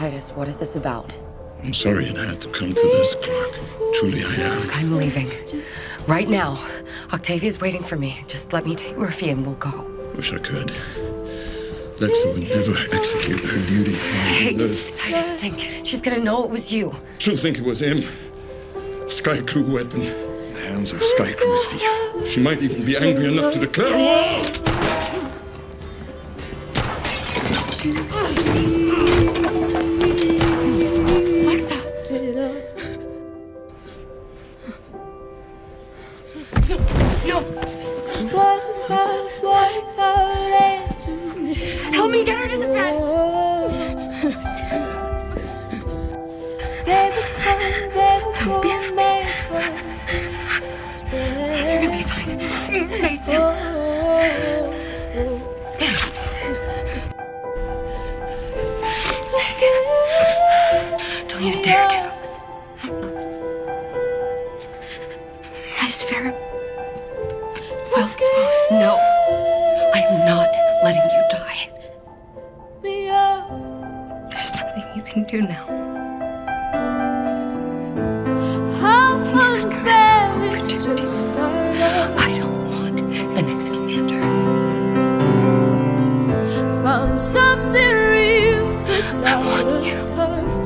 Titus, what is this about? I'm sorry it had to come to this, Clarke. Truly, I am. I'm leaving. Right now. Octavia's waiting for me. Just let me take Murphy and we'll go. Wish I could. Lexa would never execute her duty. Hey, Liz. Titus, think. She's gonna know it was you. She'll think it was him. Skaikru weapon. In the hands of Skaikru thief. She might even be angry enough to declare war! Alexa! No! Help me get her to the bed! Don't be afraid. You're gonna be fine. Stay still. Don't you dare give up. I swear. Well, no. I'm not letting you die. There's nothing you can do now. I don't want the next commander. Found something real that's I want you